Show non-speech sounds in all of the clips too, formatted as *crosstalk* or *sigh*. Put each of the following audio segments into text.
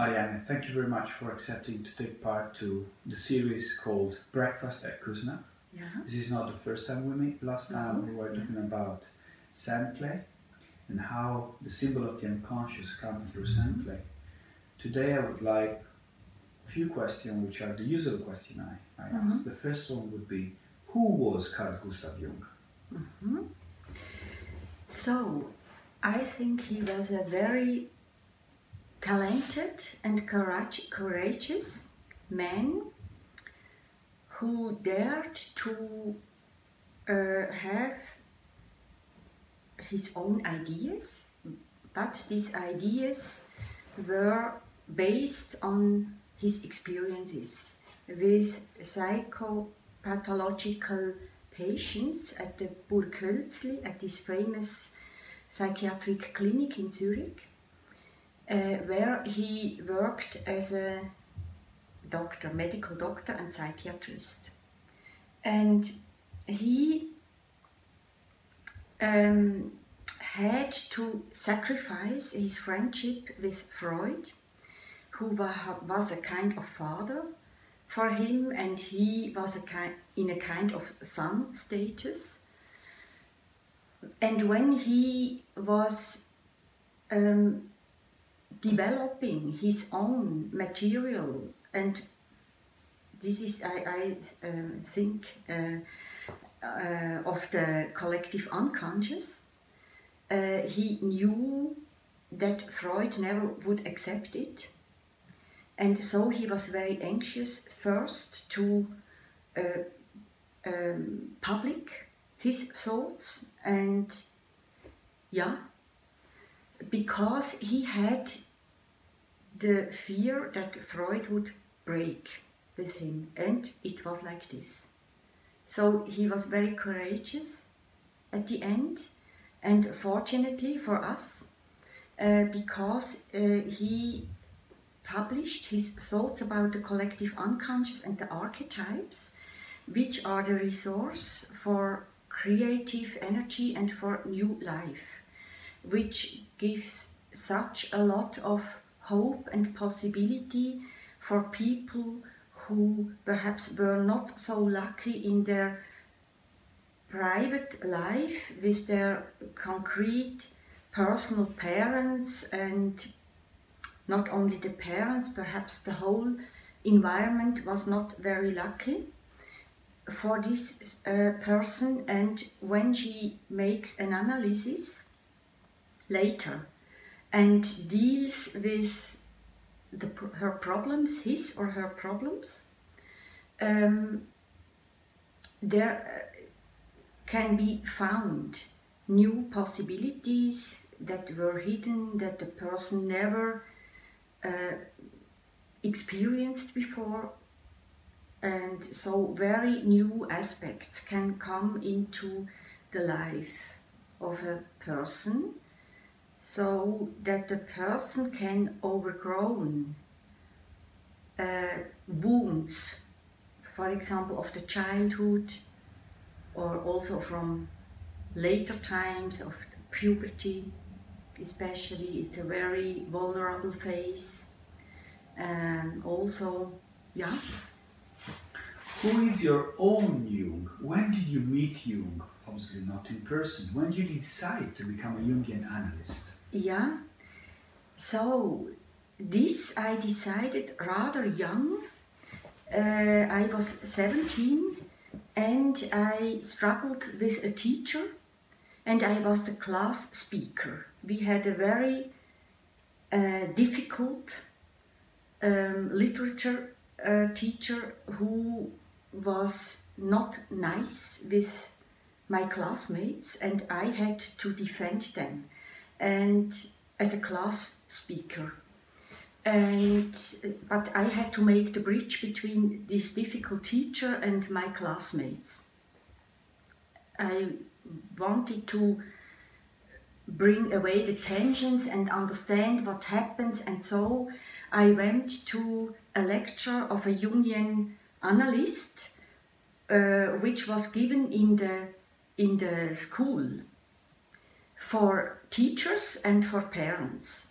Marianne, thank you very much for accepting to take part to the series called Breakfast at Küsnacht. Yeah. This is not the first time we meet. Last time we were talking about sand play and how the symbol of the unconscious comes through sand play. Today I would like a few questions which are the usual question I, I ask. Mhm. The first one would be who was Carl Gustav Jung? Mhm. So, I think he was a very talented and courageous man who dared to uh, have his own ideas, but these ideas were based on his experiences with psychopathological patients at the Burghölzli, at this famous psychiatric clinic in Zurich, where he worked as a doctor, medical doctor and psychiatrist. And he um, had to sacrifice his friendship with Freud, who was a kind of father for him, and he was a kind, in a kind of son status. And when he was um, developing his own material, and this is, I, I um, think, uh, uh, of the collective unconscious, uh, he knew that Freud never would accept it. And so he was very anxious first to uh, um, public his thoughts and yeah, because he had the fear that Freud would break with him, and it was like this. So he was very courageous at the end, and fortunately for us, uh, because uh, he published his thoughts about the collective unconscious and the archetypes, which are the resource for creative energy and for new life, which gives such a lot of hope and possibility for people who perhaps were not so lucky in their private life with their concrete personal parents and not only the parents, perhaps the whole environment was not very lucky for this uh, person. And when she makes an analysis later and deals with the, her problems, his or her problems, um, there uh, can be found new possibilities that were hidden, that the person never uh, experienced before. And so, very new aspects can come into the life of a person so that the person can overgrown uh, wounds, for example, of the childhood or also from later times of puberty, especially. It's a very vulnerable phase. And also, yeah, Who is your own Jung? When did you meet Jung? Obviously not in person. When did you decide to become a Jungian analyst? Yeah. So, this I decided rather young. Uh, I was 17 and I struggled with a teacher and I was the class speaker. We had a very uh, difficult um, literature uh, teacher who was not nice with my classmates and I had to defend them and as a class speaker and but I had to make the bridge between this difficult teacher and my classmates. I wanted to bring away the tensions and understand what happens, and so I went to a lecture of a Jungian analyst, uh, which was given in the in the school for teachers and for parents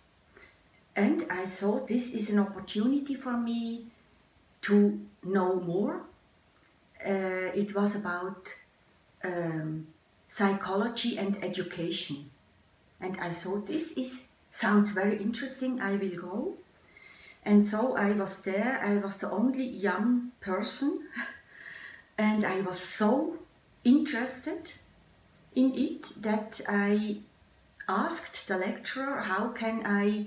and I thought this is an opportunity for me to know more. Uh, it was about um, psychology and education, and I thought this is sounds very interesting. I will go, and so I was there. I was the only young person, *laughs* and I was so interested in it that I asked the lecturer how can I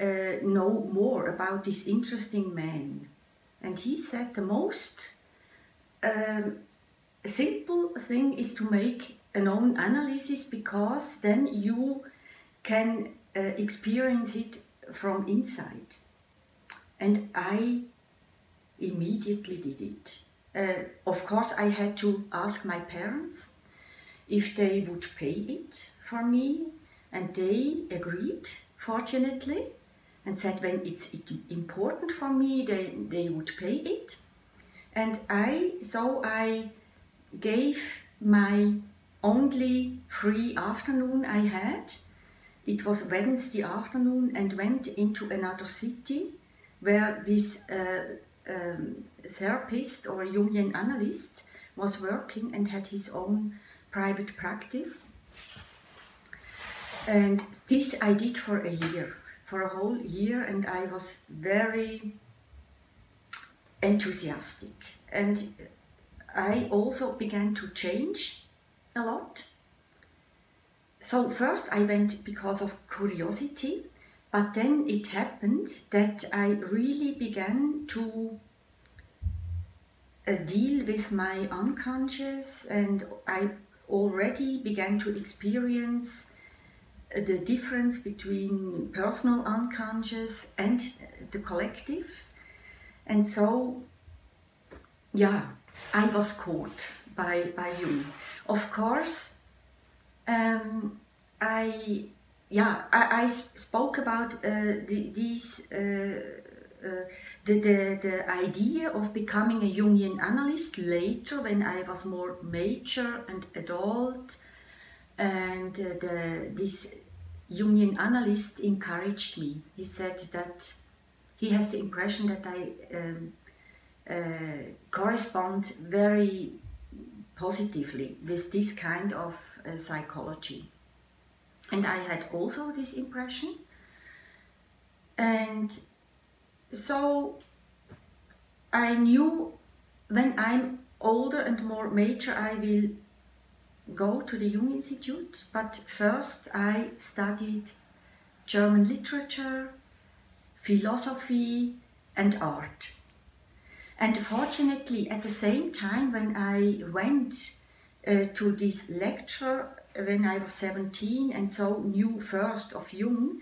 uh, know more about this interesting man. And he said the most um, simple thing is to make an own analysis because then you can uh, experience it from inside. And I immediately did it. Uh, of course, I had to ask my parents if they would pay it for me, and they agreed, fortunately, and said when it's important for me, they, they would pay it. And I, so I gave my only free afternoon I had. It was Wednesday afternoon and went into another city where this uh, um, therapist or Jungian analyst was working and had his own private practice. And this I did for a year, for a whole year, and I was very enthusiastic. And I also began to change a lot. So, first I went because of curiosity, but then it happened that I really began to uh, deal with my unconscious and I already began to experience the difference between personal unconscious and the collective. And so, yeah, I was caught by, by Jung. Of course, um, I yeah I, I spoke about uh, the, these uh, uh, the, the, the idea of becoming a Jungian analyst later when I was more mature and adult and uh, the, this Jungian analyst encouraged me. He said that he has the impression that I um, uh, correspond very positively with this kind of uh, psychology. And I had also this impression. And so I knew when I'm older and more mature, I will go to the Jung Institute, but first I studied German literature, philosophy, and art. And fortunately, at the same time, when I went uh, to this lecture when I was 17 and so knew first of Jung,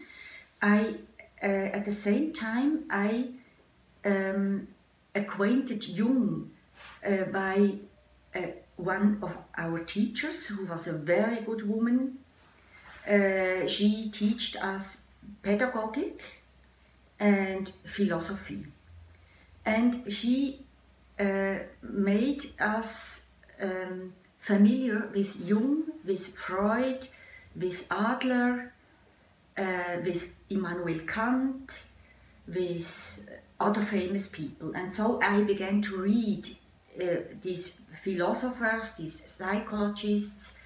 I uh, at the same time I um, acquainted Jung uh, by uh, one of our teachers who was a very good woman. Uh, she taught us pedagogic and philosophy. And she uh, made us um, familiar with Jung, with Freud, with Adler, uh, with Immanuel Kant, with other famous people. And so I began to read uh, these philosophers, these psychologists,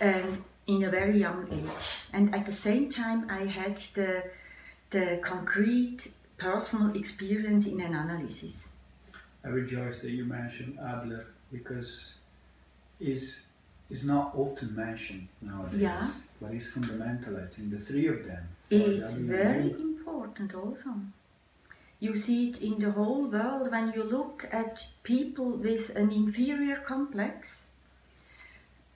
and in a very young age. And at the same time, I had the, the concrete personal experience in an analysis. I rejoice that you mentioned Adler because is is not often mentioned nowadays, yeah. but it's fundamental. I think the three of them. It's very important also. You see it in the whole world when you look at people with an inferior complex.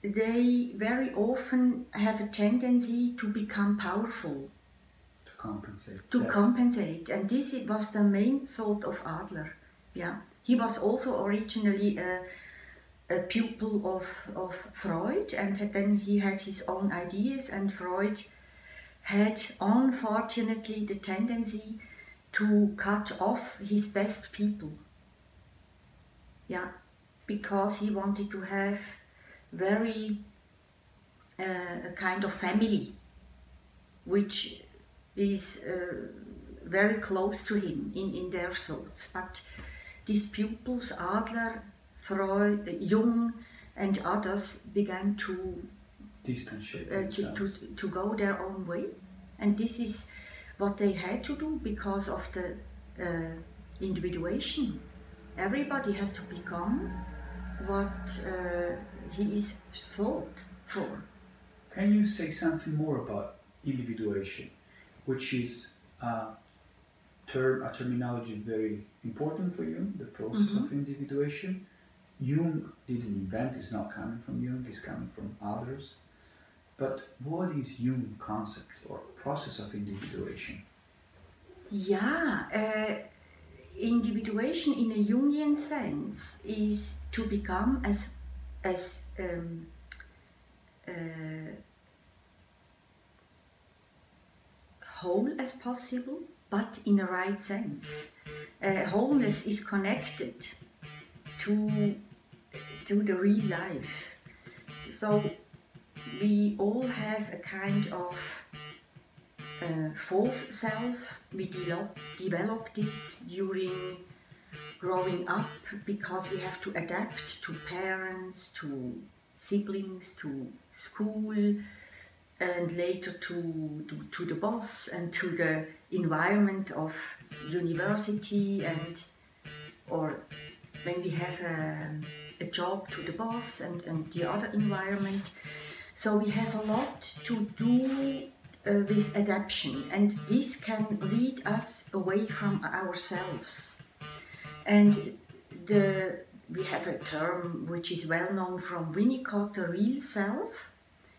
They very often have a tendency to become powerful. To compensate. To yes. compensate, and this was the main thought of Adler. Yeah, he was also originally a a pupil of, of Freud, and then he had his own ideas, and Freud had unfortunately the tendency to cut off his best people. Yeah, because he wanted to have very uh, a kind of family, which is uh, very close to him in, in their thoughts. But these pupils, Adler, Freud, Jung, and others, began to, uh, to, to, to go their own way. And this is what they had to do because of the uh, individuation. Everybody has to become what uh, he is thought for. Can you say something more about individuation, which is a term, a terminology very important for you, the process of individuation? Jung didn't invent; it's not coming from Jung; it's coming from others. But what is Jung concept or process of individuation? Yeah, uh, individuation in a Jungian sense is to become as as um, uh, whole as possible, but in a right sense. Uh, wholeness is connected to to the real life. So we all have a kind of uh, false self. We develop, develop this during growing up because we have to adapt to parents, to siblings, to school, and later to, to, to the boss and to the environment of university and or when we have a, a job to the boss and, and the other environment. So we have a lot to do uh, with adaptation, and this can lead us away from ourselves. And the we have a term which is well known from Winnicott, the real self,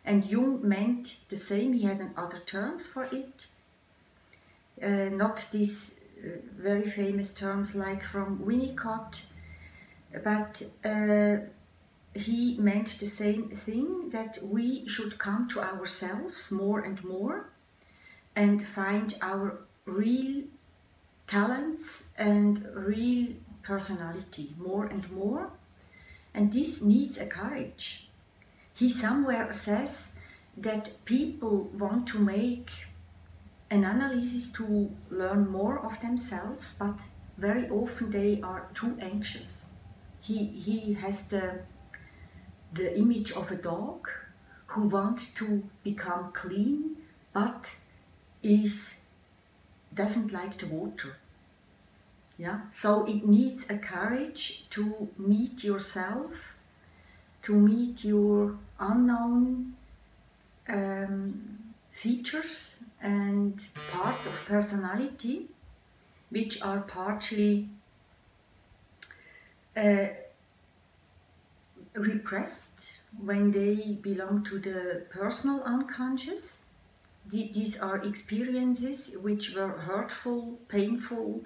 and Jung meant the same. He had other terms for it, uh, not these uh, very famous terms like from Winnicott, but. He meant the same thing that we should come to ourselves more and more and find our real talents and real personality more and more. And this needs a courage. He somewhere says that people want to make an analysis to learn more of themselves, but very often they are too anxious. He, he has the the image of a dog who wants to become clean but is doesn't like the water. Yeah? So it needs a courage to meet yourself to meet your unknown um, features and parts of personality which are partially uh, repressed when they belong to the personal unconscious. These are experiences which were hurtful, painful,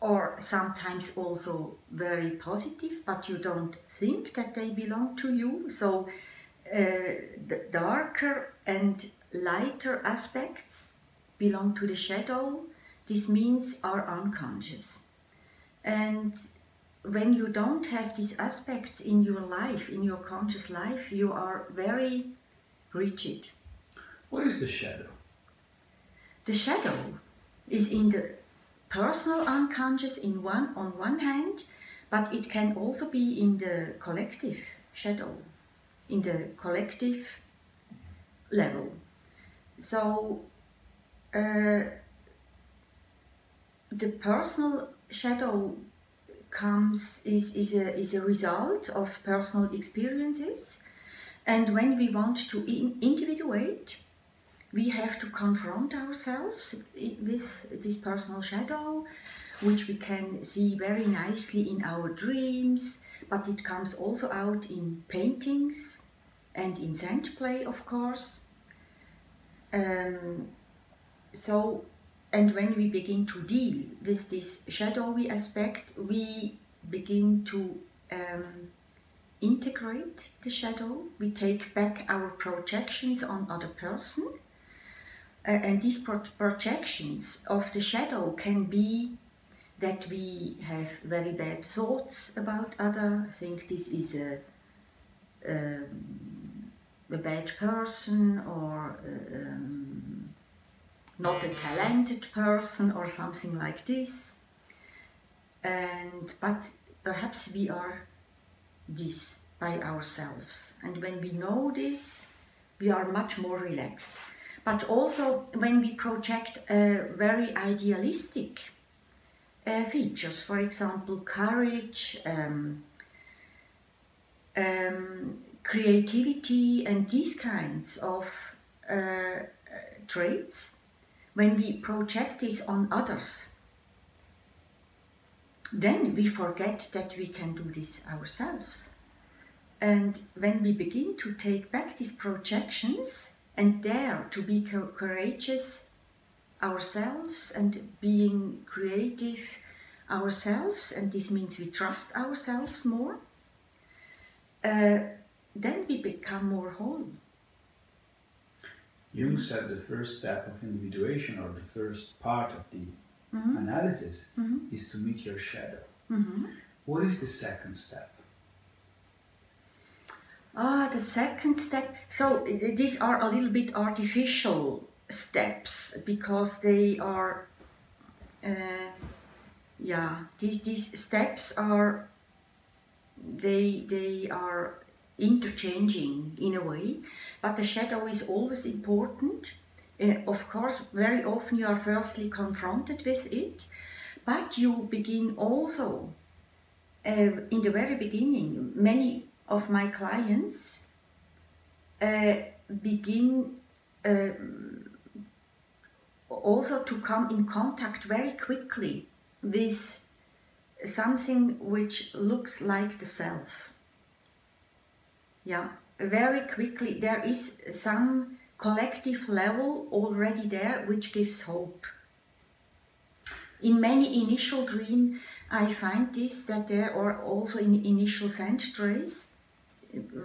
or sometimes also very positive, but you don't think that they belong to you. So, uh, the darker and lighter aspects belong to the shadow. This means are unconscious. And when you don't have these aspects in your life, in your conscious life, you are very rigid. What is the shadow? The shadow is in the personal unconscious in one on one hand, but it can also be in the collective shadow, in the collective level. So uh, the personal shadow comes is, is a is a result of personal experiences. And when we want to in, individuate we have to confront ourselves with this personal shadow which we can see very nicely in our dreams but it comes also out in paintings and in sand play of course. Um, so and when we begin to deal with this shadowy aspect, we begin to um, integrate the shadow. We take back our projections on other person, uh, and these pro- projections of the shadow can be that we have very bad thoughts about other. I Think this is a um, a bad person or uh, um, not a talented person or something like this. And but perhaps we are this by ourselves. And when we know this, we are much more relaxed. But also when we project uh, very idealistic uh, features, for example, courage, um, um, creativity, and these kinds of uh, traits, when we project this on others, then we forget that we can do this ourselves. And when we begin to take back these projections and dare to be courageous ourselves and being creative ourselves, and this means we trust ourselves more, uh, then we become more whole. Jung said the first step of individuation, or the first part of the mm-hmm. analysis, mm-hmm. is to meet your shadow. Mm-hmm. What is the second step? Ah, the second step. So these are a little bit artificial steps because they are, uh, yeah, these these steps are. They they are interchanging in a way, but the shadow is always important. Uh, of course, very often you are firstly confronted with it, but you begin also uh, in the very beginning. Many of my clients uh, begin uh, also to come in contact very quickly with something which looks like the self. Yeah, very quickly there is some collective level already there which gives hope. In many initial dreams, I find this that there are also in initial sand trays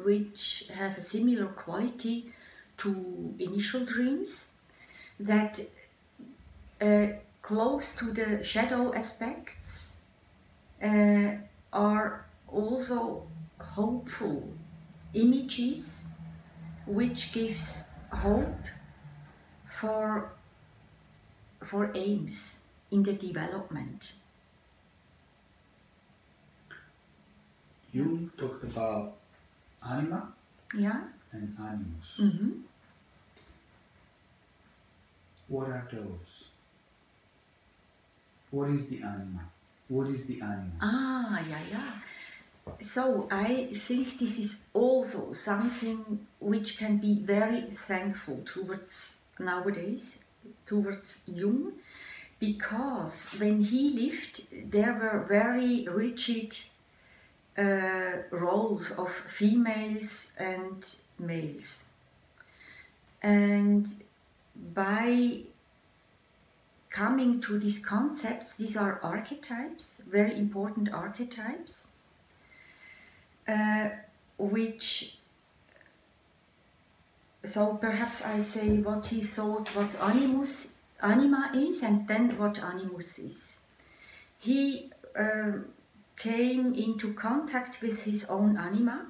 which have a similar quality to initial dreams that uh, close to the shadow aspects uh, are also hopeful images which gives hope for for aims in the development. You talked about anima yeah. and animus. Mm-hmm. What are those? What is the anima? What is the animus? Ah, yeah, yeah. So I think this is also something which can be very thankful towards nowadays, towards Jung, because when he lived, there were very rigid uh, roles of females and males. And by coming to these concepts, these are archetypes, very important archetypes, uh, which so perhaps I say what he thought what animus anima is and then what animus is. He um, came into contact with his own anima.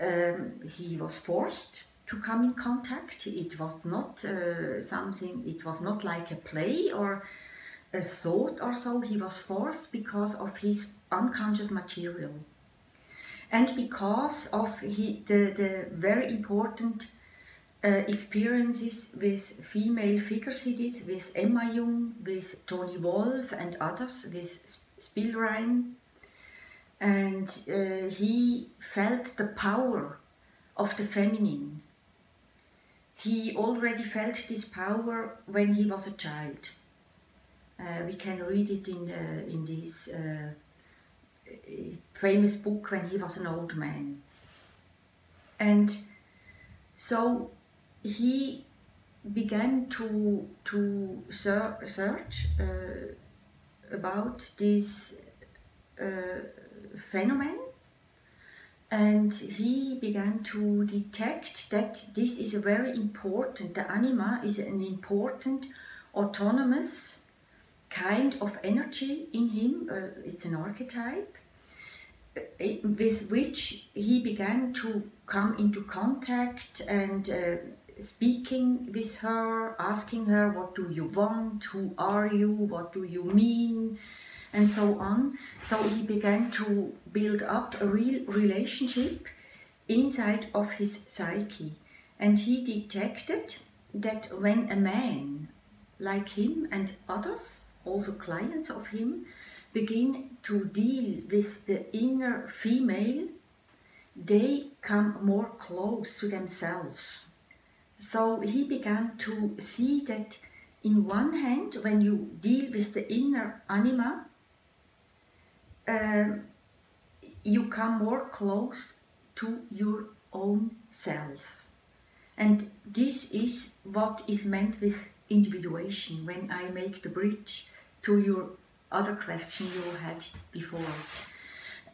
Um, he was forced to come in contact. It was not uh, something, it was not like a play or a thought or so. He was forced because of his unconscious material. And because of he, the, the very important uh, experiences with female figures he did, with Emma Jung, with Toni Wolff and others, with Spielrein, and uh, he felt the power of the feminine. He already felt this power when he was a child. Uh, we can read it in, uh, in this uh, famous book when he was an old man. And so he began to, to ser- search uh, about this uh, phenomenon and he began to detect that this is a very important, the anima is an important autonomous kind of energy in him, uh, it's an archetype, uh, with which he began to come into contact and uh, speaking with her, asking her, What do you want? Who are you? What do you mean? And so on. So he began to build up a real relationship inside of his psyche. And he detected that when a man like him and others, also clients of him, begin to deal with the inner female, they come more close to themselves. So he began to see that in one hand, when you deal with the inner anima, uh, you come more close to your own self. And this is what is meant with individuation when I make the bridge to your other question you had before.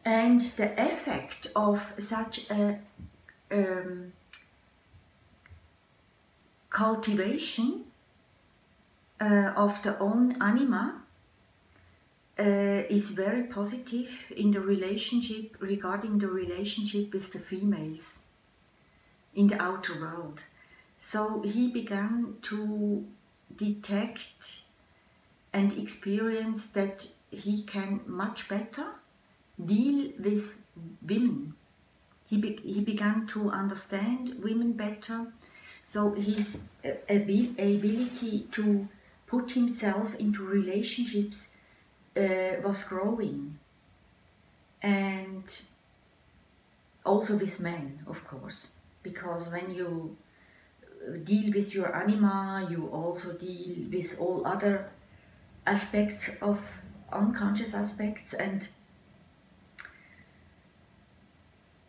And the effect of such a um, cultivation uh, of the own anima uh, is very positive in the relationship regarding the relationship with the females in the outer world. So he began to detect and experience that he can much better deal with women. He, be- he began to understand women better. So his abil- ability to put himself into relationships uh, was growing. And also with men, of course, because when you deal with your anima, you also deal with all other aspects of unconscious aspects and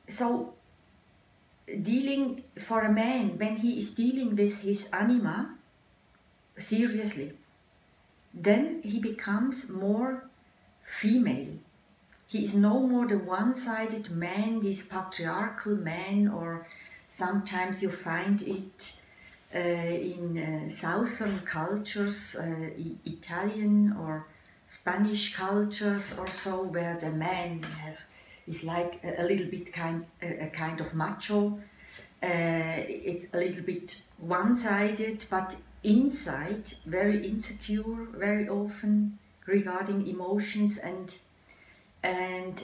so dealing for a man when he is dealing with his anima seriously then he becomes more female. He is no more the one-sided man this patriarchal man or sometimes you find it in uh, southern cultures uh, italian or spanish cultures or so where the man has is like a, a little bit kind a, a kind of macho. It's a little bit one-sided, but inside very insecure very often regarding emotions and and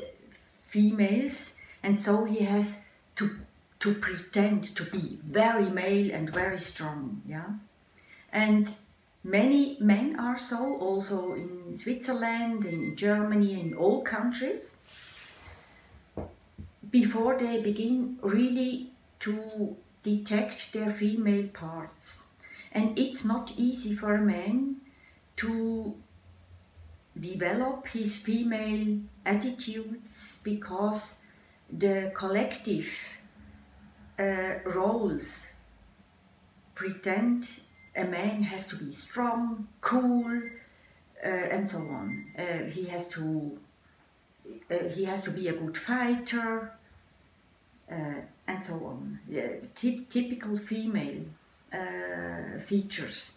females, and so he has to to pretend to be very male and very strong, yeah, and many men are so also in Switzerland, in Germany, in all countries before they begin really to detect their female parts. And it's not easy for a man to develop his female attitudes because the collective uh, roles pretend a man has to be strong, cool, uh, and so on. Uh, he has to uh, he has to be a good fighter, uh, and so on. typical female uh, features.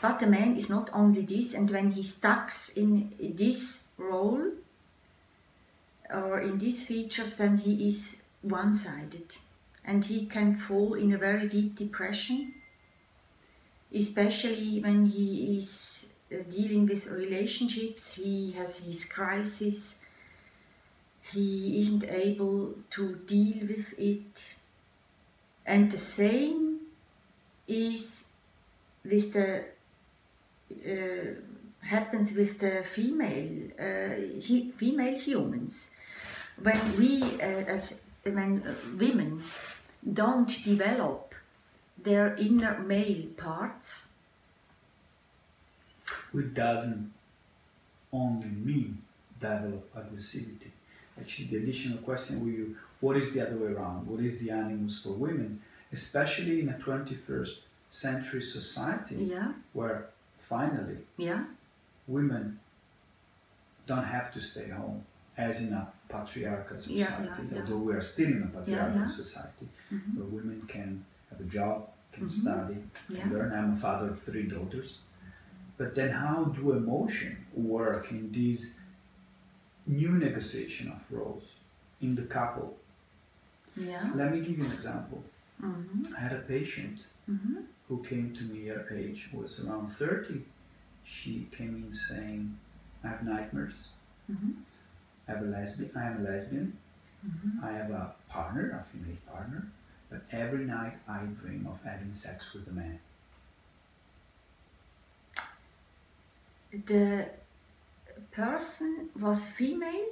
But the man is not only this, and when he stucks in this role or in these features, then he is one sided and he can fall in a very deep depression, especially when he is dealing with relationships, he has his crisis he isn't able to deal with it. And the same is with the uh, happens with the female uh, he, female humans when we uh, as when uh, women don't develop their inner male parts it doesn't only mean develop aggressivity actually the additional question will you what is the other way around what is the animus for women especially in a 21st century society yeah. where finally yeah. women don't have to stay home as in a patriarchal society yeah, yeah, although we are still in a patriarchal society mm-hmm. where women can have a job can mm-hmm. study can learn i'm a father of three daughters but then how do emotion work in this new negotiation of roles in the couple. Yeah. Let me give you an example. Mm-hmm. I had a patient Mhm. who came to me her age was around 30. She came in saying, I have nightmares. Mhm. I have a lesbian. I am a lesbian. Mhm. I have a partner, a female partner, but every night I dream of having sex with a man. The person was female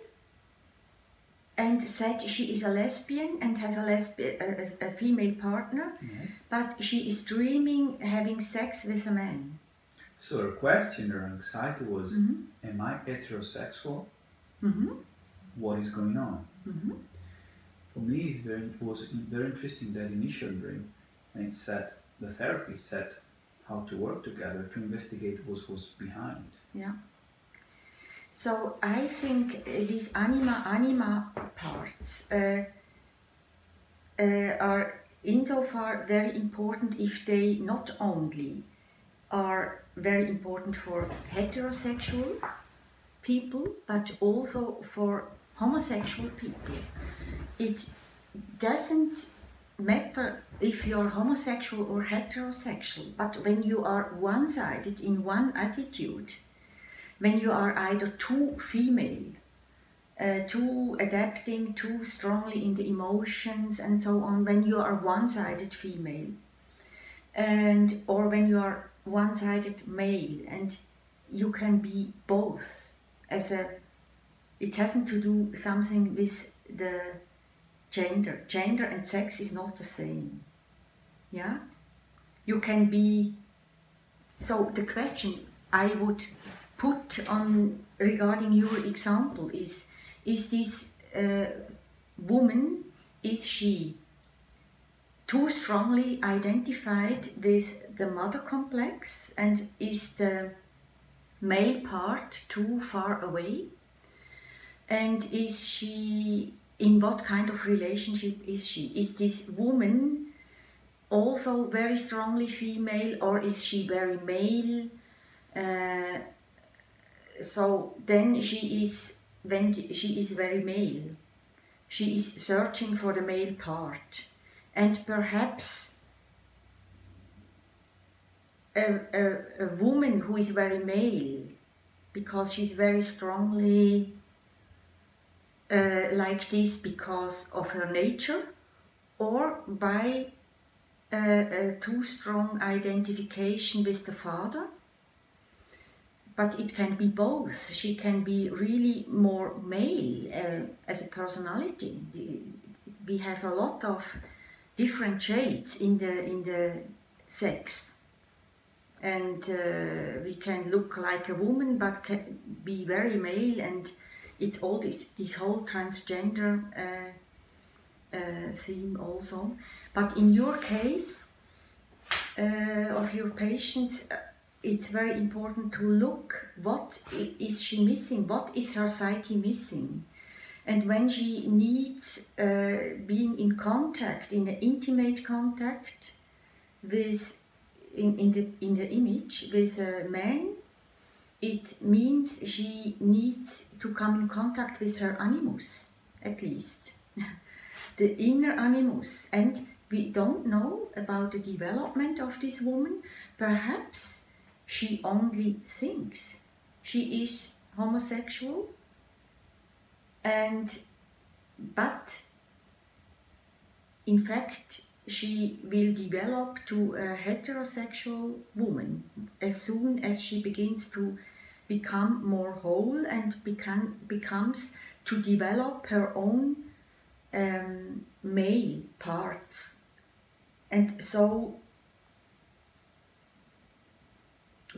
and said she is a lesbian and has a, lesbi- a, a, female partner, Yes. but she is dreaming having sex with a man. So her question, her anxiety was, Mhm. am I heterosexual? Mhm. What is going on? Mhm. For me, it's very, it was very interesting that initial dream, and it said the therapy said how to work together to investigate what was behind. Yeah. So I think these anima anima parts uh, uh, are insofar very important if they not only are very important for heterosexual people but also for homosexual people. It doesn't matter if you're homosexual or heterosexual, but when you are one sided in one attitude, when you are either too female, uh, too adapting, too strongly in the emotions and so on, when you are one-sided female, and or when you are one-sided male, and you can be both as a. It hasn't to do something with the gender. Gender and sex is not the same. Yeah, you can be. So the question I would put on regarding your example is is this uh, woman is she too strongly identified with the mother complex and is the male part too far away? And is she in what kind of relationship is she? Is this woman also very strongly female or is she very male? Uh, so then she is when she is very male she is searching for the male part. And perhaps a, a, a woman who is very male because she's very strongly uh, like this because of her nature or by uh, a too strong identification with the father but it can be both. She can be really more male uh, as a personality. We have a lot of different shades in the in the sex, and uh, we can look like a woman but can be very male. And it's all this this whole transgender uh, uh, theme also. But in your case uh, of your patients it's very important to look what is she missing what is her psyche missing and when she needs uh, being in contact in an intimate contact with in, in the in the image with a man it means she needs to come in contact with her animus at least. *laughs* The inner animus and we don't know about the development of this woman. Perhaps she only thinks she is homosexual. And but in fact she will develop to a heterosexual woman as soon as she begins to become more whole and become, becomes to develop her own um, male parts. And so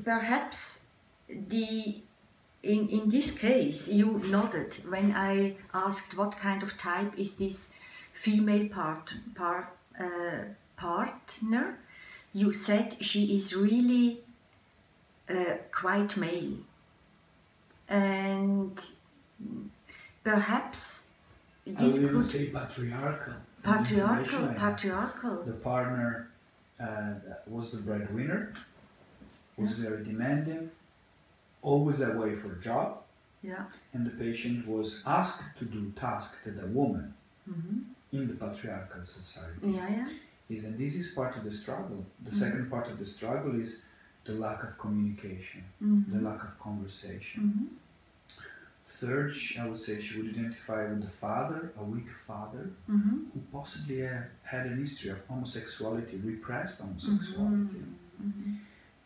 perhaps the in, in this case you nodded when I asked what kind of type is this female part, part uh, partner you said she is really uh, quite male. And perhaps I this would even could say patriarchal. Patriarchal I patriarchal. The partner uh, was the breadwinner, was very demanding, always away for job, yeah. And the patient was asked to do tasks that a woman hmm in the patriarchal society yeah yeah is, and this is part of the struggle. The Mhm. second part of the struggle is the lack of communication, the Mhm. lack of conversation. Mhm. Third, I would say she would identify with the father, a weak father, Mhm. who possibly had, had an history of homosexuality, repressed homosexuality, Mhm.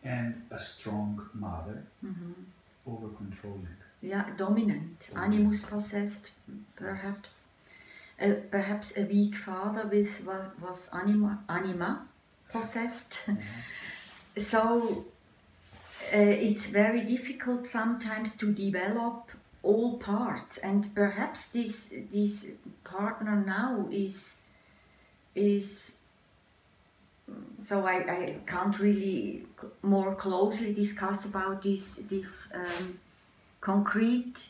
and a strong mother, over controlling. Yeah, dominant, animus possessed, perhaps. Uh, perhaps a weak father with wa- was anima, anima possessed. *laughs* so uh, it's very difficult sometimes to develop all parts, and perhaps this this partner now is is so I, I can't really more closely discuss about this this um, concrete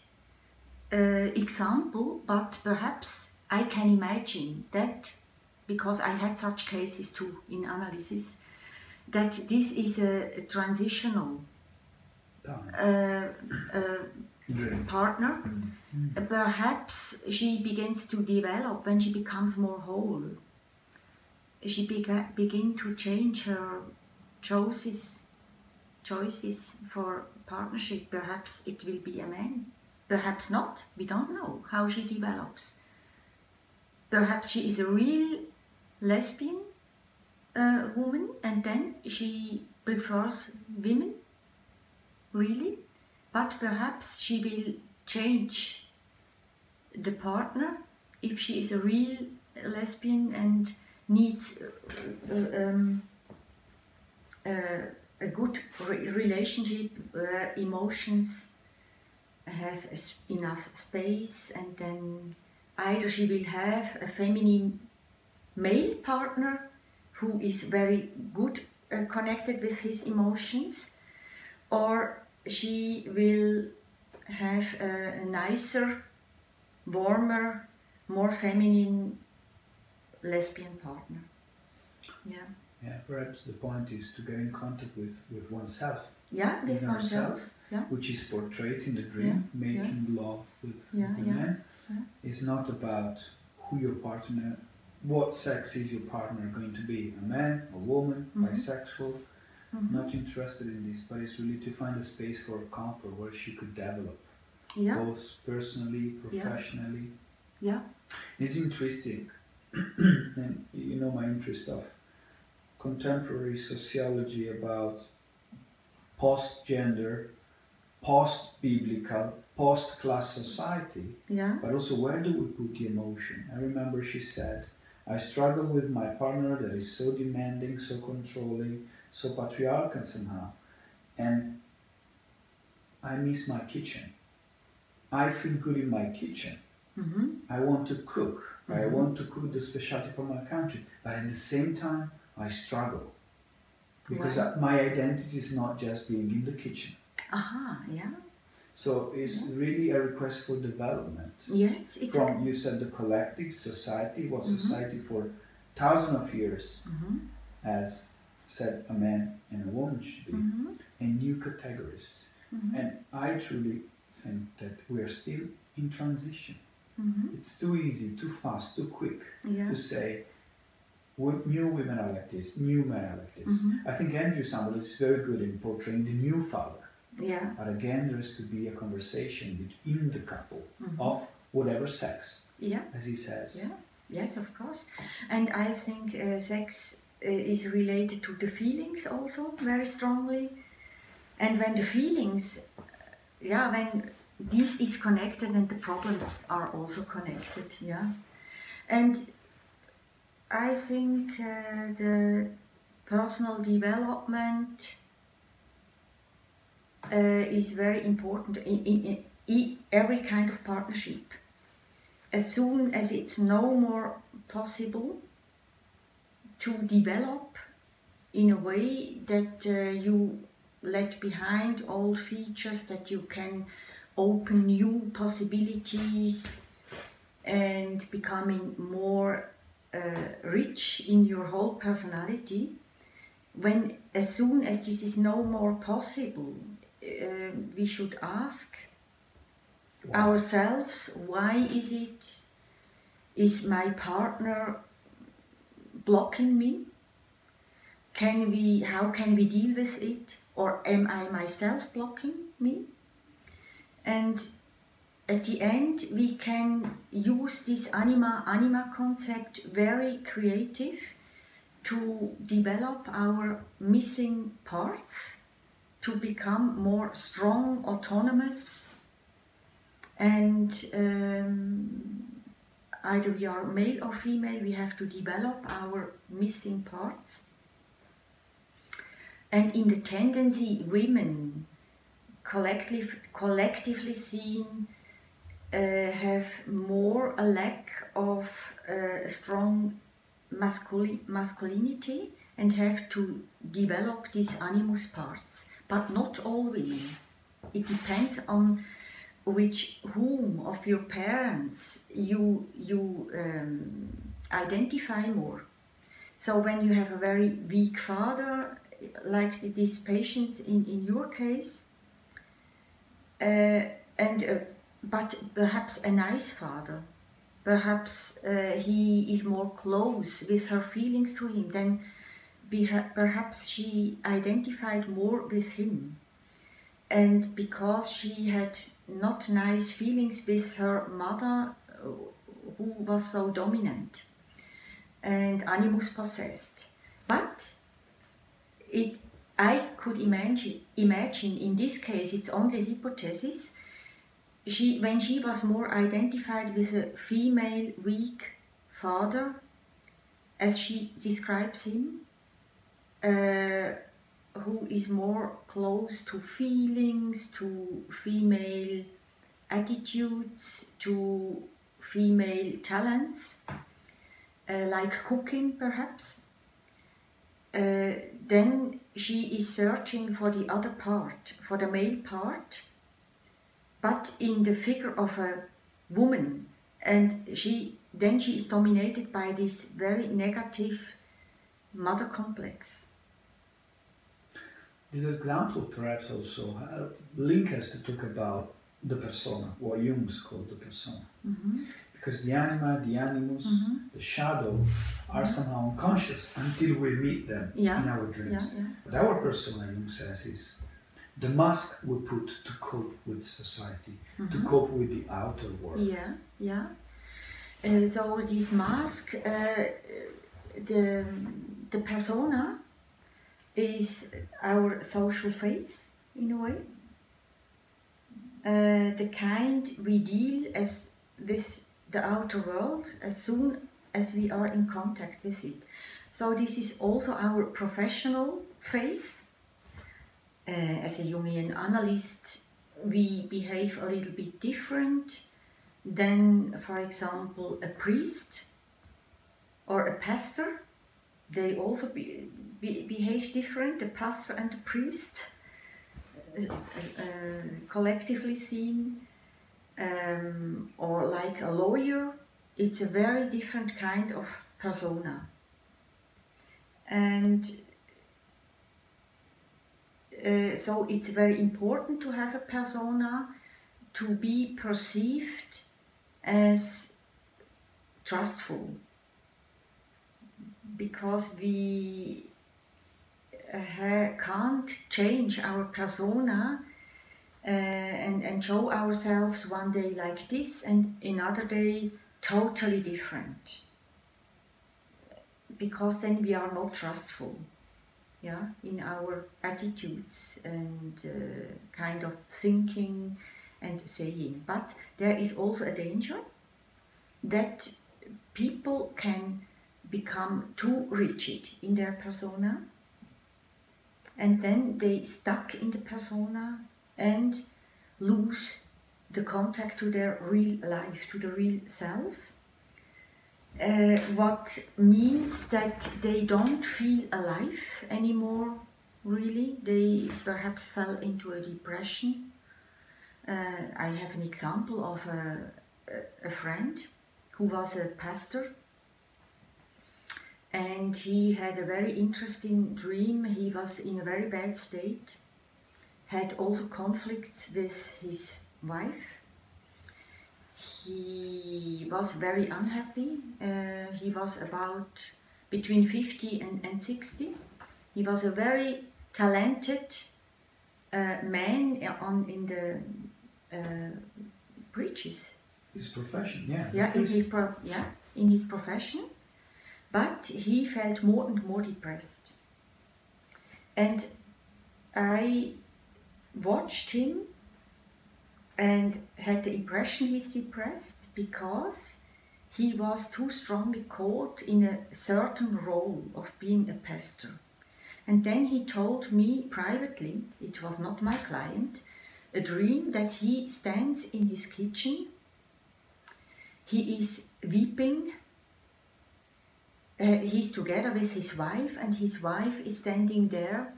uh, example, but perhaps I can imagine that because I had such cases too in analysis that this is a, a transitional uh, uh, partner. Perhaps she begins to develop when she becomes more whole. She bega- begin to change her choices, choices for partnership. Perhaps it will be a man. Perhaps not. We don't know how she develops. Perhaps she is a real lesbian uh, woman, and then she prefers women. Really, but perhaps she will change the partner if she is a real lesbian and needs uh, um, uh, a good re- relationship where emotions have enough space and then either she will have a feminine male partner who is very good uh, connected with his emotions or she will have a, a nicer, warmer, more feminine lesbian partner. Yeah. Yeah, perhaps the point is to get in contact with, with oneself, Yeah, with ourself. Yeah. which is portrayed in the dream, making love with, Yeah, with the yeah, man. Yeah. It's not about who your partner, what sex is your partner going to be, a man, a woman, Mhm. bisexual, Mhm. not interested in this, but it's really to find a space for comfort where she could develop, Yeah. both personally, professionally. Yeah. It's interesting, *clears throat* and you know my interest of contemporary sociology about post-gender, post-biblical, post-class society, Yeah. but also where do we put the emotion? I remember she said, I struggle with my partner that is so demanding, so controlling, so patriarchal somehow, and I miss my kitchen. I feel good in my kitchen. Mm-hmm. I want to cook. I Mhm. want to cook the specialty from my country. But at the same time, I struggle. Because Right. My identity is not just being in the kitchen. Aha. Yeah. So it's really a request for development. Yes. It's. From, you said, the collective society, what Mhm. society for thousands of years Mhm. has said a man and a woman should be, Mhm. and new categories. Mhm. And I truly think that we are still in transition. Mhm. It's too easy, too fast, too quick Yeah. to say "Wo- new women are like this, new men are like this. Mhm. I think Andrew Samuels is very good in portraying the new father. Yeah. But again, there has to be a conversation within the couple Mhm. of whatever sex, Yeah. as he says. Yeah. Yes, of course. And I think uh, sex uh, is related to the feelings also very strongly. And when the feelings, uh, yeah, when this is connected and the problems are also connected, yeah. And I think uh, the personal development uh, is very important in, in, in every kind of partnership as soon as it's no more possible to develop in a way that uh, you let behind old features, that you can open new possibilities and becoming more uh, rich in your whole personality. When as soon as this is no more possible, uh, we should ask Wow. ourselves why is it is my partner blocking me? Can we, how can we deal with it? Or am I myself blocking me? And at the end, we can use this anima anima concept very creative to develop our missing parts, to become more strong, autonomous, and um, either we are male or female, we have to develop our missing parts. And in the tendency, women collective, collectively seen uh, have more a lack of uh, strong masculi- masculinity and have to develop these animus parts. But not all women. It depends on which whom of your parents you you um, identify more. So when you have a very weak father, like this patient in, in your case, uh, and uh, but perhaps a nice father, perhaps uh, he is more close with her feelings to him, then perhaps she identified more with him. And because she had not nice feelings with her mother uh, who was so dominant and animus possessed. But it i could imagine imagine in this case it's only a hypothesis she when she was more identified with a female weak father as she describes him uh, who is more close to feelings, to female attitudes, to female talents, uh, like cooking perhaps, uh, then she is searching for the other part, for the male part, but in the figure of a woman. And she then she is dominated by this very negative mother complex this example perhaps also links us to talk about the persona, what Jung's called the persona. Mm-hmm. Because the anima, the animus, mm-hmm. the shadow are somehow unconscious until we meet them yeah. in our dreams. Yeah, yeah. But our persona, Jung says, is the mask we put to cope with society, mm-hmm. to cope with the outer world. Yeah, yeah. Uh, so this mask, uh, the the persona is our social face in a way. Uh, the kind we deal as with the outer world as soon as we are in contact with it. So this is also our professional face. Uh, as a Jungian analyst, we behave a little bit different than, for example, a priest or a pastor. They also be, be, behave different, the pastor and the priest, uh, uh, collectively seen, um, or like a lawyer, it's a very different kind of persona. And uh, so it's very important to have a persona to be perceived as trustful because we can't change our persona uh, and, and show ourselves one day like this and another day totally different. Because then we are not trustful yeah in our attitudes and uh, kind of thinking and saying. But there is also a danger that people can become too rigid in their persona and then they stuck in the persona and lose the contact to their real life, to the real self. Uh, what means that they don't feel alive anymore, really. They perhaps fell into a depression. Uh, I have an example of a, a friend who was a pastor and he had a very interesting dream. He was in a very bad state, had also conflicts with his wife. He was very unhappy. Uh, he was about between 50 and, and 60. He was a very talented uh, man on in the uh, breeches. His profession, yeah. Yeah, in his pro- yeah in his profession, but he felt more and more depressed. And I watched him and had the impression he's depressed because he was too strongly caught in a certain role of being a pastor. And then he told me privately, it was not my client, a dream that he stands in his kitchen, he is weeping, uh, he's together with his wife, and his wife is standing there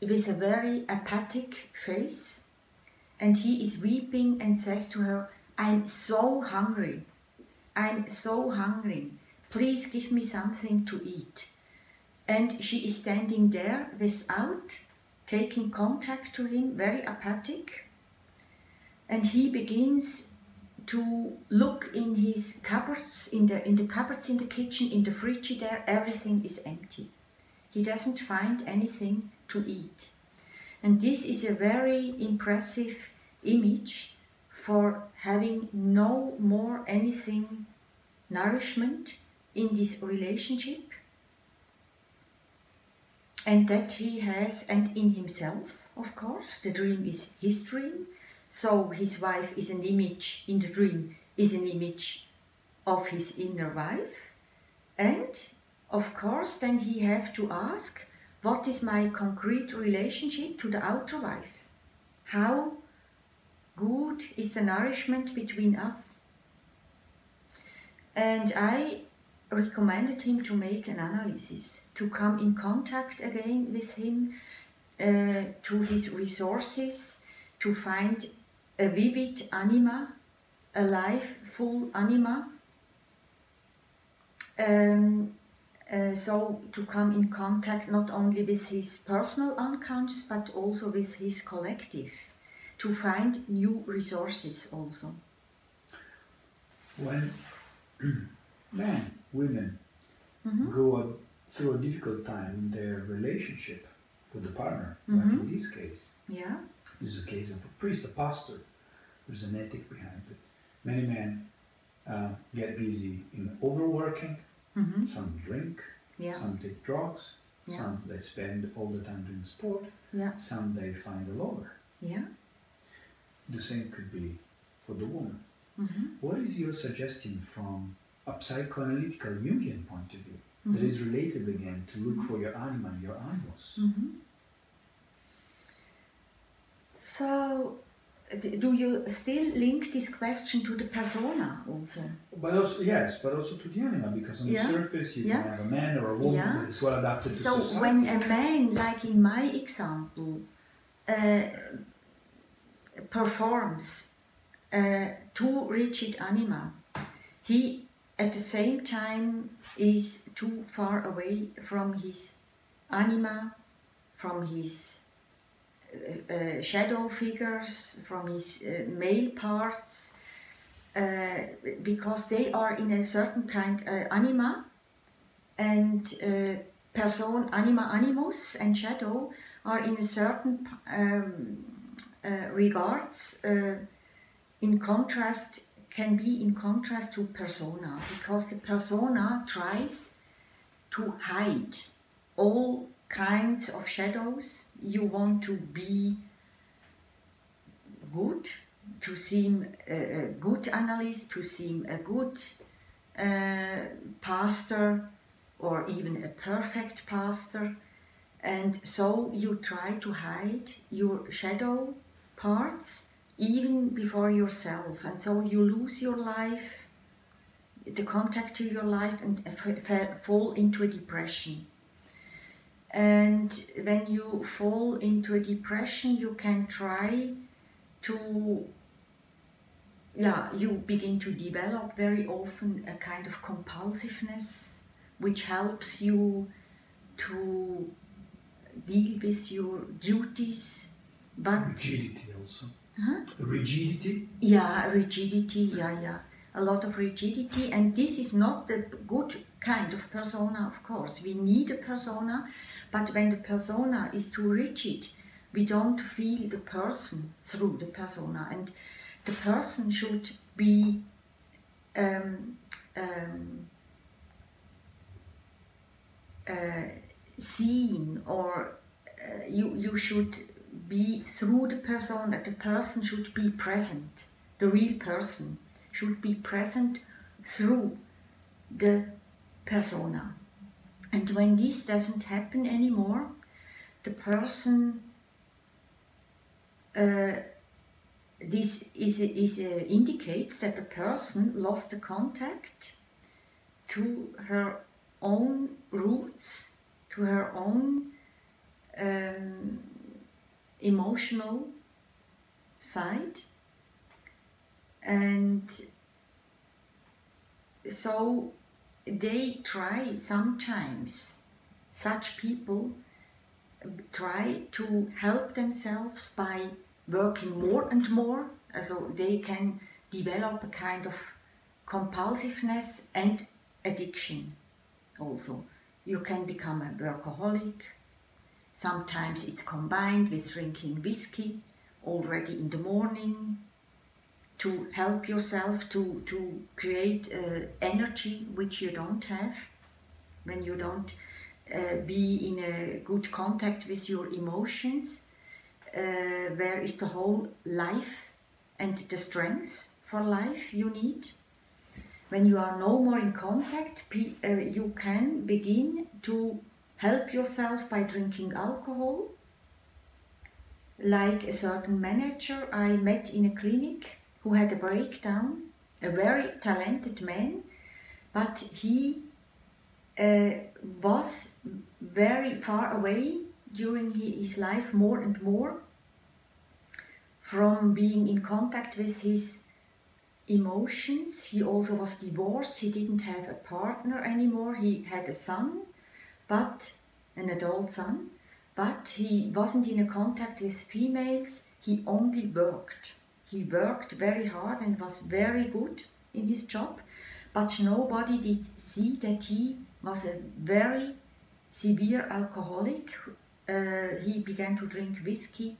with a very apathic face, and he is weeping and says to her, I'm so hungry, I'm so hungry, please give me something to eat. And she is standing there without taking contact to him, very apathic. And he begins to look in his cupboards, in the, in the cupboards in the kitchen, in the fridge there, everything is empty. He doesn't find anything to eat. And this is a very impressive image for having no more anything nourishment in this relationship and that he has and in himself of course the dream is his dream so his wife is an image in the dream is an image of his inner wife. And of course then he have to ask what is my concrete relationship to the outer wife? How good is the nourishment between us? And i recommended him to make an analysis, to come in contact again with him, uh, to his resources, to find a vivid anima, a life full anima. Um, uh, so to come in contact not only with his personal unconscious but also with his collective, to find new resources also. When *clears throat* men, women Mhm. go through a difficult time in their relationship with the partner, like in Mhm. this case. Yeah. This is a case of a priest, a pastor. There's an ethic behind it. Many men uh, get busy in overworking. hmm Some drink. Yeah. Some take drugs. Yeah. Some they spend all the time doing sport. Yeah. Some they find a lover. Yeah. The same could be for the woman. hmm What is your suggestion from a psychoanalytical Jungian point of view that Mhm. is related again to look for your anima, your animus? So, do you still link this question to the persona also? But also, yes, but also to the anima, because on Yeah. the surface you Yeah. can have a man or a woman Yeah. that is well adapted to So, society. when a man, like in my example, uh, performs uh, too rigid anima, he at the same time is too far away from his anima, from his uh, uh, shadow figures, from his uh, male parts, uh, because they are in a certain kind uh, anima, and uh, person, anima, animus, and shadow are in a certain um, regards in contrast can be in contrast to persona because the persona tries to hide all kinds of shadows you want to be good to seem a, good analyst to seem a good uh, pastor or even a perfect pastor. And so you try to hide your shadow parts even before yourself. And so you lose your life the contact to your life and fall into a depression and when you fall into a depression you can try to yeah you begin to develop very often a kind of compulsiveness which helps you to deal with your duties but rigidity also. Huh? Rigidity. yeah rigidity yeah yeah a lot of rigidity, and this is not the good kind of persona, of course. We need a persona, but when the persona is too rigid, we don't feel the person through the persona, and the person should be um, um, uh, seen or uh, you, you should be through the persona, the person should be present, the real person should be present through the persona. And when this doesn't happen anymore, the person, uh, this is, is uh, indicates that the person lost the contact to her own roots, to her own um, emotional side, and so they try sometimes, such people try to help themselves by working more and more, so they can develop a kind of compulsiveness and addiction also. You can become a workaholic. Sometimes it's combined with drinking whiskey already in the morning to help yourself to, to create uh, energy which you don't have when you don't uh, be in a good contact with your emotions. Uh, where is the whole life and the strength for life you need? When you are no more in contact, uh, you can begin to help yourself by drinking alcohol. Like a certain manager I met in a clinic who had a breakdown, a very talented man, but he uh, was very far away during his life more and more from being in contact with his emotions. He also was divorced, he didn't have a partner anymore, he had a son, but an adult son, but he wasn't in a contact with females, he only worked. He worked very hard and was very good in his job, but nobody did see that he was a very severe alcoholic. Uh, he began to drink whiskey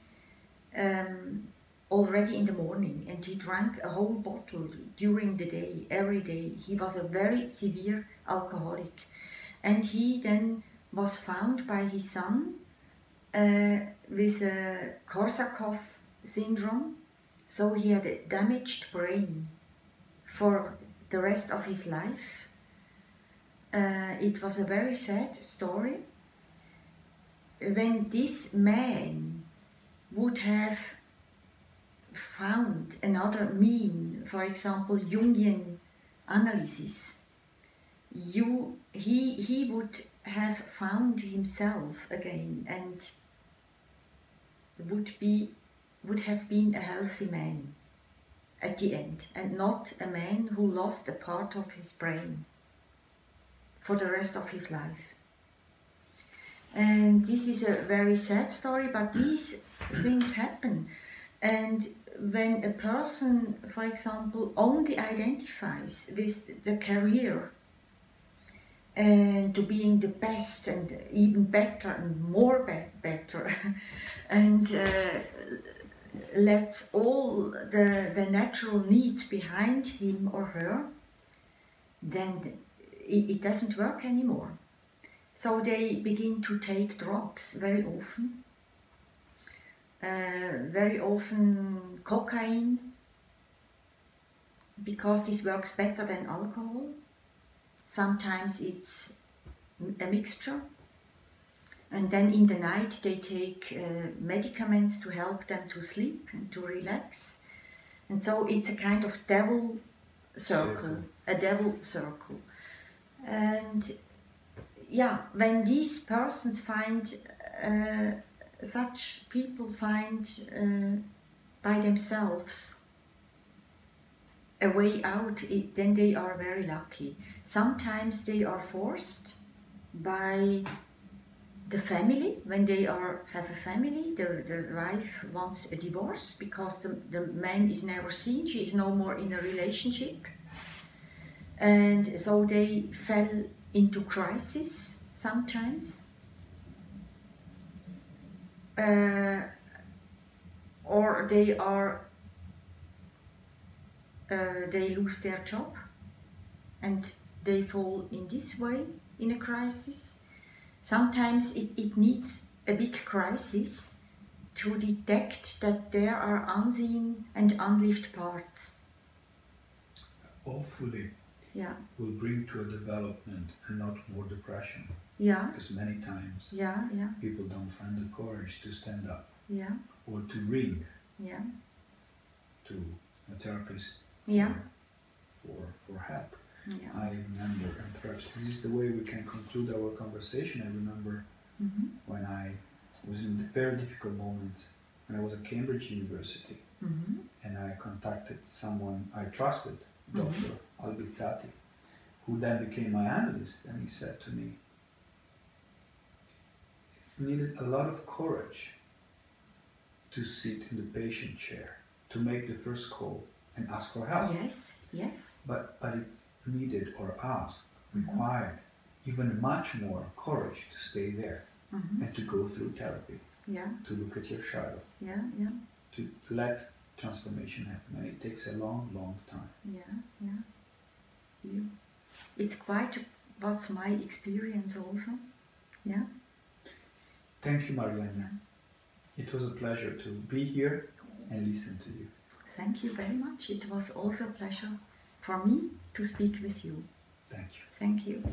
um, already in the morning and he drank a whole bottle during the day, every day. He was a very severe alcoholic. And he then was found by his son uh, with a Korsakoff syndrome so he had a damaged brain for the rest of his life. Uh, it was a very sad story. When this man would have found another mean, for example, Jungian analysis, you, he, he would have found himself again and would be would have been a healthy man at the end and not a man who lost a part of his brain for the rest of his life. And this is a very sad story, but these things happen. And when a person, for example, only identifies with the career and to being the best and even better and more be- better, *laughs* and uh, lets all the, the natural needs behind him or her, then it, it doesn't work anymore. So they begin to take drugs very often. Uh, very often cocaine, because this works better than alcohol. Sometimes it's a mixture and then in the night they take uh, medicaments to help them to sleep and to relax. And so it's a kind of devil circle, circle. a devil circle. And yeah when these persons find uh, such people find uh, by themselves a way out it, then they are very lucky. Sometimes they are forced by the family when they are have a family the, the wife wants a divorce because the, the man is never seen she is no more in a relationship and so they fell into crisis sometimes. Uh, or they are uh, they lose their job and they fall in this way in a crisis. Sometimes it, it needs a big crisis to detect that there are unseen and unlived parts. Hopefully, Yeah, will bring to a development and not more depression. yeah, Because many times yeah, yeah, people don't find the courage to stand up yeah, or to ring yeah, to a therapist yeah, for, for help. Yeah. I remember, and perhaps this is the way we can conclude our conversation. I remember hmm when I was in a very difficult moment when I was at Cambridge University hmm and I contacted someone I trusted. Dr. Albizzati, who then became my analyst, and he said to me, It's needed a lot of courage to sit in the patient chair, to make the first call and ask for help. Yes, yes, But, but it's needed or asked, required, even much more courage to stay there hmm and to go through therapy, yeah, to look at your shadow, yeah, yeah, to let transformation happen. And it takes a long, long time. yeah, yeah. You. It's quite what's my experience also. Yeah. Thank you, Marianne. It was a pleasure to be here and listen to you. Thank you very much. It was also a pleasure for me to speak with you. Thank you. Thank you.